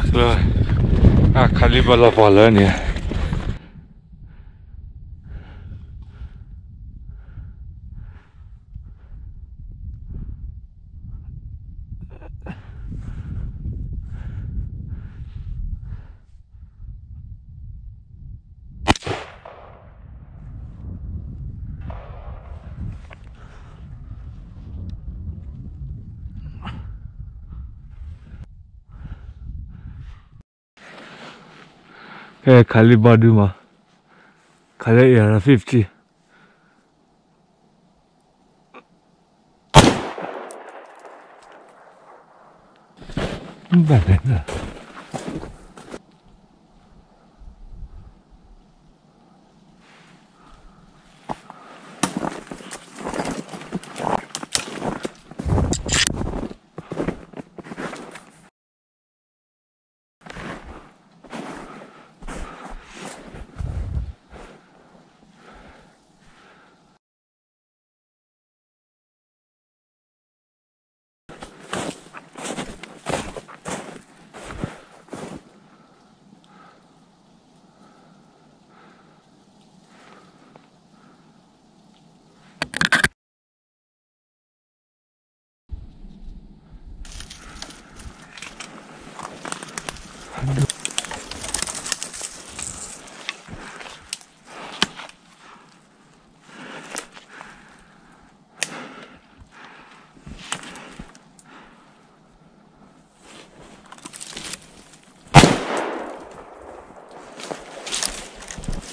Kalibala é ah, Valânia Kaya eh, kali badu ma. Kali era 50. Bagaimana?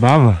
Baba.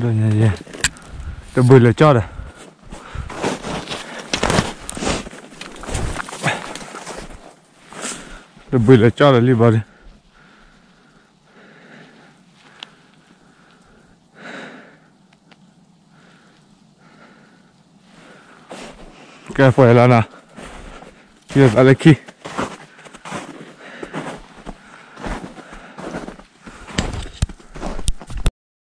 rồi nhà dạ, nhà dạ. tôi bưởi à. là cho rồi tôi bưởi là cho rồi đi vào đi cái phải là nào giờ là kia